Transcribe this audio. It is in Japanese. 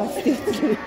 爆発してる。